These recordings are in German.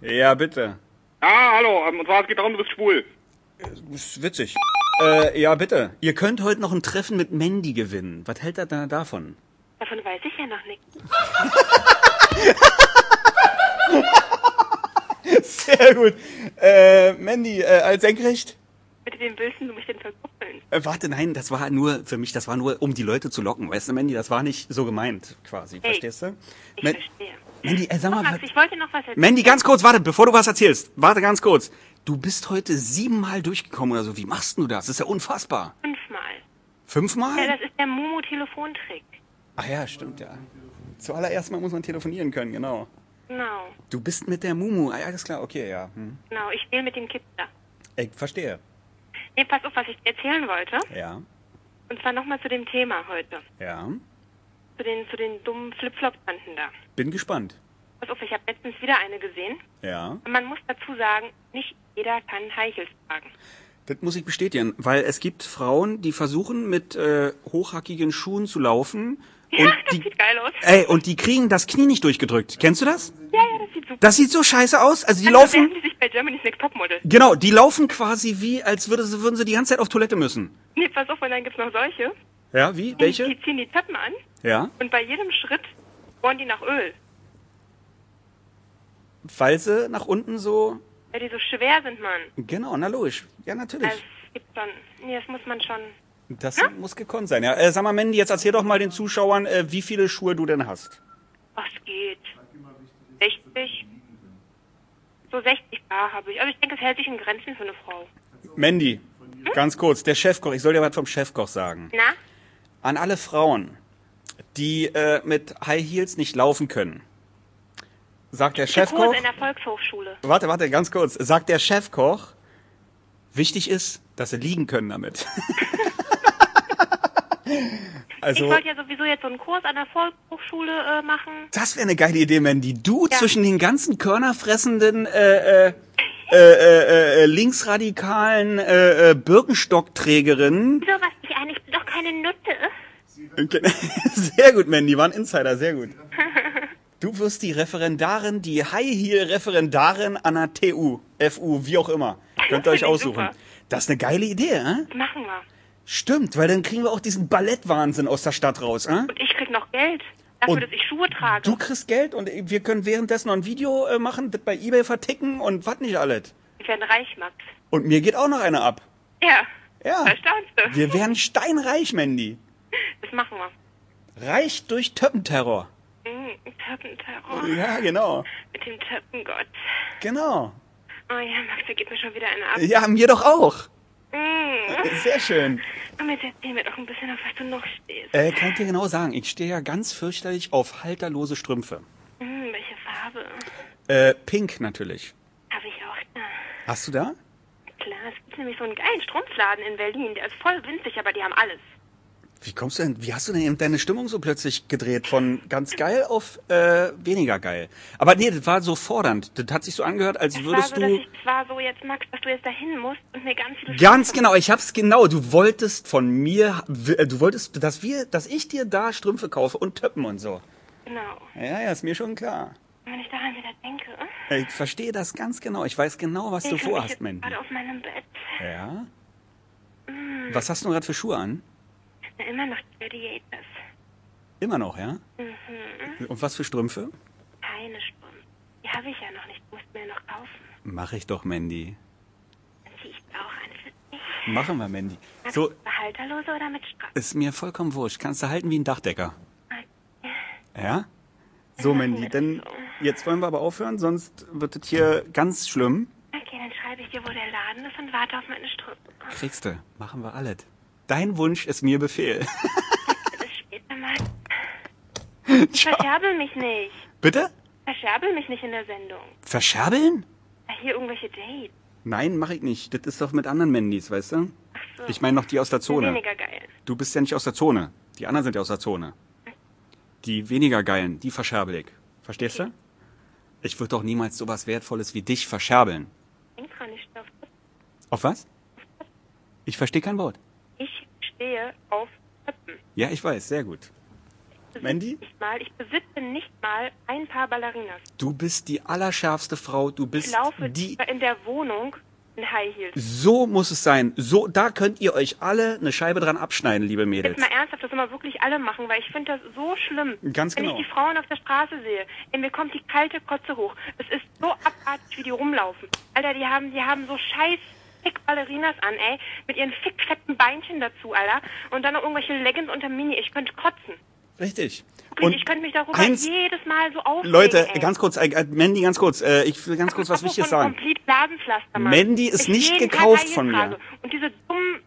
Ja, bitte. Ja, hallo, ähm, und zwar, es geht darum, du bist schwul. Ist witzig. Äh, ja, bitte. Ihr könnt heute noch ein Treffen mit Mandy gewinnen. Was hält er da davon? Davon weiß ich ja noch nichts. Sehr gut. Äh, Mandy, äh, als Senkrecht? Mit wem willst du mich denn verkuppeln? Äh, warte, nein, das war nur für mich, das war nur, um die Leute zu locken. Weißt du, Mandy, das war nicht so gemeint, quasi. Hey, Verstehst du? Ich Man- verstehe. Mandy, äh, sag Oh, mal, Max, ich wollte noch was erzählen. Mandy, ganz kurz, warte, bevor du was erzählst. Warte ganz kurz. Du bist heute siebenmal durchgekommen oder so. Wie machst du das? Das ist ja unfassbar. Fünfmal. Fünfmal? Ja, das ist der Mumu-Telefontrick. Ach ja, stimmt, ja. Zuallererst mal muss man telefonieren können, genau. Genau, Du bist mit der Mumu. Ah, ja, alles klar, okay, ja. Hm. genau. Ich spiele mit dem Kitzler. Ich verstehe. Nee, pass auf, was ich erzählen wollte. Ja, Und zwar nochmal zu dem Thema heute. ja. Zu den, zu den dummen Flipflop-Tanten da. Bin gespannt. Pass auf, ich habe letztens wieder eine gesehen. Ja. Und man muss dazu sagen, nicht jeder kann Heichels tragen. Das muss ich bestätigen, weil es gibt Frauen, die versuchen mit äh, hochhackigen Schuhen zu laufen. Ja, und das die, sieht geil aus. Ey, und die kriegen das Knie nicht durchgedrückt. Kennst du das? Ja, ja, das sieht super Das sieht so scheiße aus. Also die Also laufen, die sich bei Germany's Next Topmodel. genau, die laufen quasi wie, als würde sie, würden sie die ganze Zeit auf Toilette müssen. Nee, pass auf, und dann gibt's noch solche. Ja, wie? Die, Welche? die ziehen die Töppen an Ja, und bei jedem Schritt bohren die nach Öl. weil sie nach unten so, Weil die so schwer sind, Mann. genau, na logisch. Ja, natürlich. Also, es gibt schon, nee, das muss man schon. Das muss gekonnt sein, ja. Äh, sag mal, Mandy, jetzt erzähl doch mal den Zuschauern, äh, wie viele Schuhe du denn hast. Ach, es geht. 60. So 60 Paar habe ich. Also ich denke, es hält sich in Grenzen für eine Frau. Mandy, ganz kurz, der Chefkoch, ich soll dir was vom Chefkoch sagen. Na? An alle Frauen, die äh, mit High Heels nicht laufen können, sagt der Ich Chefkoch, Kurs in der Volkshochschule. warte, warte, ganz kurz, sagt der Chefkoch, wichtig ist, dass sie liegen können damit. Ich also, wollte ja sowieso jetzt so einen Kurs an der Volkshochschule äh, machen. das wäre eine geile Idee, Mandy. Du Ja. zwischen den ganzen körnerfressenden äh, äh, äh, äh, äh, linksradikalen äh, äh, Birkenstockträgerinnen. Wieso, was ich eigentlich? Ich bin doch keine Nutte. Sehr gut, Mandy, war ein Insider, sehr gut. Du wirst die Referendarin, die High Heel Referendarin an der TU, FU, wie auch immer. Könnt ihr euch aussuchen. super. Das ist eine geile Idee, äh? Machen wir. Stimmt, weil dann kriegen wir auch diesen Ballettwahnsinn aus der Stadt raus, äh? Und ich krieg noch Geld. Dafür, Und dass ich Schuhe trage. Du kriegst Geld und wir können währenddessen noch ein Video äh, machen, das bei Ebay verticken und was nicht alles. Wir werden reich, Max. Und mir geht auch noch eine ab. Ja. Ja. Verstaunst du? Wir werden steinreich, Mandy. Das machen wir. Reich durch Töppenterror. Mhm, Töppenterror. Ja, genau. Mit dem Töppengott. Genau. Oh ja, Max, da geht mir schon wieder eine ab. Ja, mir doch auch. Mhm. Sehr schön. Und jetzt erzähl mir doch ein bisschen, auf was du noch stehst. Äh, kann ich dir genau sagen, ich stehe ja ganz fürchterlich auf halterlose Strümpfe. Hm, welche Farbe? Äh, pink natürlich. Habe ich auch da. Hast du da? Klar, es gibt nämlich so einen geilen Strumpfladen in Berlin. Der ist voll winzig, aber die haben alles. Wie kommst du denn, wie hast du denn eben deine Stimmung so plötzlich gedreht von ganz geil auf äh, weniger geil? Aber nee, das war so fordernd. Das hat sich so angehört, als Es war würdest so, dass du... ich, es war so jetzt, Max, dass du jetzt dahin musst und mir ganz viele Ganz genau, ich hab's genau. Du wolltest von mir, du wolltest, dass wir, dass ich dir da Strümpfe kaufe und Töppen und so. Genau. Ja, ja, ist mir schon klar. Wenn ich daran wieder denke, Ich verstehe das ganz genau. Ich weiß genau, was du ich mich vorhast, Mandy. gerade auf meinem Bett. Ja? Mm. Was hast du gerade für Schuhe an? Na, immer noch Gladiators. Immer noch, ja? Mhm. Und was für Strümpfe? Keine Strümpfe. Die habe ich ja noch nicht. Du musst mir noch kaufen. Mach ich doch, Mandy. Dann ziehe ich auch an für dich. Machen wir, Mandy. So, Behalterlose oder mit Straff? ist mir vollkommen wurscht. Kannst du halten wie ein Dachdecker. Ja? So, Mandy, so. jetzt wollen wir aber aufhören, sonst wird es hier ganz schlimm. Okay, dann schreibe ich dir, wo der Laden ist und warte auf meine Strümpfe. Kriegst du. Machen wir alles. Dein Wunsch ist mir Befehl. Bis später mal. Verscherbel mich nicht. Bitte? Verscherbel mich nicht in der Sendung. Verscherbeln? Ja, hier irgendwelche Dates. Nein, mach ich nicht. Das ist doch mit anderen Mandys, weißt du? Ach so. Ich meine noch die aus der Zone. Weniger geil. Du bist ja nicht aus der Zone. Die anderen sind ja aus der Zone. Die weniger geilen, die verscherbel ich. Verstehst du? Ich würde doch niemals sowas Wertvolles wie dich verscherbeln. Denk dran, ich auf Töpfe. Auf was? Ich verstehe kein Wort. Ich stehe auf Töpfen. Ja, ich weiß, sehr gut. besitze Mandy? Nicht mal, ich besitze nicht mal ein paar Ballerinas. Du bist die allerschärfste Frau. Du Ich bist laufe die. in der Wohnung in High Heels. So muss es sein. So, da könnt ihr euch alle eine Scheibe dran abschneiden, liebe Jetzt Mädels. mal ernsthaft, das immer wirklich alle machen, weil ich finde das so schlimm. Ganz Wenn genau. ich die Frauen auf der Straße sehe, ey, mir kommt die kalte Kotze hoch. Es ist so abartig, wie die rumlaufen. Alter, die haben, die haben so scheiß fick Ballerinas an, ey, mit ihren fickfetten Beinchen dazu, Alter. Und dann noch irgendwelche Leggings unter Mini. Ich könnte kotzen. Richtig. Wirklich, ich könnte mich darüber eins, jedes Mal so aufregen, Leute, ey. ganz kurz, äh, äh, Mandy, ganz kurz, äh, ich will ganz kurz was Wichtiges sagen. Mandy ist Ich nicht gekauft von mir. Und diese dummen,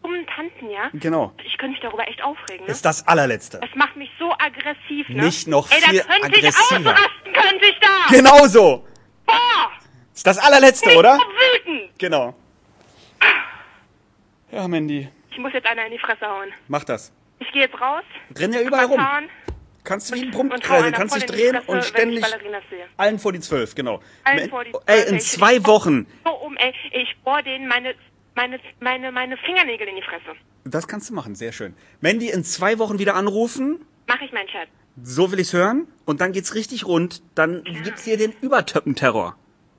dummen Tanten, ja? Genau. Ich könnte mich darüber echt aufregen, ne? Ist das allerletzte. Das macht mich so aggressiv, ne? Nicht noch Ey, viel da könnte aggressiver. ich ausrasten, könnte ich da! Genau so. Boah! Ist das allerletzte, Bin ich oder? so wütend! Genau. Ja, Mandy, Ich muss jetzt einer in die Fresse hauen. mach das. Ich gehe jetzt raus, Renn ja überall rum. Kannst wie ein Brummkreisel, kannst dich in drehen Fresse, und ständig allen vor die zwölf, genau. Allen vor die Ey, Zwölf, in ey. zwei Ich- Wochen. So um, ey, ich bohr denen meine, meine, meine, meine Fingernägel in die Fresse. Das kannst du machen, sehr schön. Mandy, in zwei Wochen wieder anrufen. Mach ich, mein Schatz. So will ich's hören. Und dann geht's richtig rund. Dann gibt's hier den Übertöppenterror.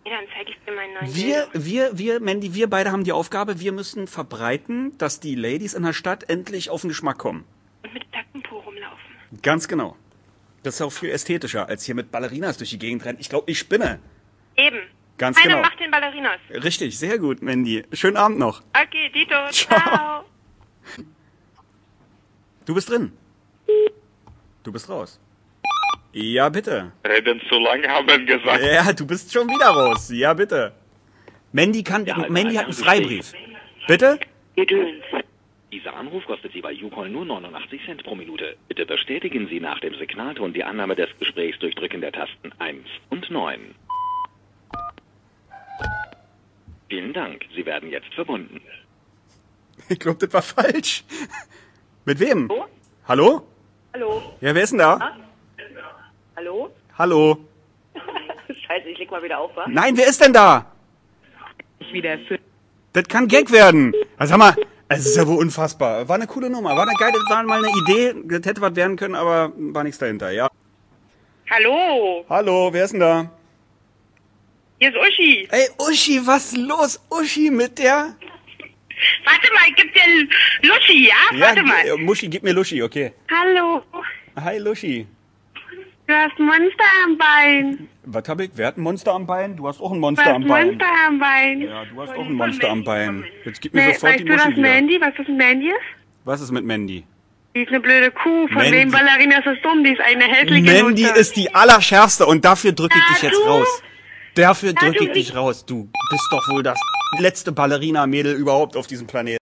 Ja, dann zeig ich dir meinen neuen Wir, Dildo. wir, wir, Mandy, wir beide haben die Aufgabe, wir müssen verbreiten, dass die Ladies in der Stadt endlich auf den Geschmack kommen. Und mit nacktem Po rumlaufen. Ganz genau. Das ist auch viel ästhetischer, als hier mit Ballerinas durch die Gegend rennen. Ich glaube, ich spinne. Eben. Ganz Keine genau. Macht den Ballerinas. Richtig, sehr gut, Mandy. Schönen Abend noch. Okay, Dito, Ciao. ciao. Du bist drin. Du bist raus. Ja, bitte. Reden zu lang, haben wir gesagt. Ja, du bist schon wieder raus. Ja, bitte. Mandy kann, Mandy hat einen Freibrief. Bitte? Gedöns. Dieser Anruf kostet Sie bei YouCall nur 89 Cent pro Minute. Bitte bestätigen Sie nach dem Signalton die Annahme des Gesprächs durch Drücken der Tasten 1 und 9. Vielen Dank. Sie werden jetzt verbunden. Ich glaube, das war falsch. Mit wem? Hallo? Hallo? Ja, wer ist denn da? Hallo? Hallo? Scheiße, ich leg mal wieder auf, wa? Nein, wer ist denn da? Ich wieder Das kann Gag werden. Also sag mal, es ist ja wohl unfassbar. War eine coole Nummer, war eine geile, war mal eine Idee, das hätte was werden können, aber war nichts dahinter, ja. Hallo, Hallo, wer ist denn da? hier ist Uschi. Ey, Uschi, was los? Uschi mit der? Warte mal, gib dir Luschi, ja? Ja, Warte mal. Muschi, gib mir Luschi, okay. Hallo, Hi, Luschi. Du hast Monster am Bein. Was hab ich? Wer hat ein Monster am Bein? Du hast auch ein Du Monster hast am Bein. Monster am Bein. Ja, du hast auch ein Monster am Bein. Jetzt gib mir Nee, sofort weißt die du das, Muschi wieder. Mandy? Was das ein Mandy ist? Was ist mit Mandy? Die ist eine blöde Kuh. Von Mandy. wem Ballerina ist das dumm? Die ist eine hässliche Mandy Mutter. ist die allerschärfste und dafür drücke ich Ja, dich jetzt du? raus. Dafür drücke du ich dich raus. Du bist doch wohl das letzte Ballerina-Mädel überhaupt auf diesem Planeten.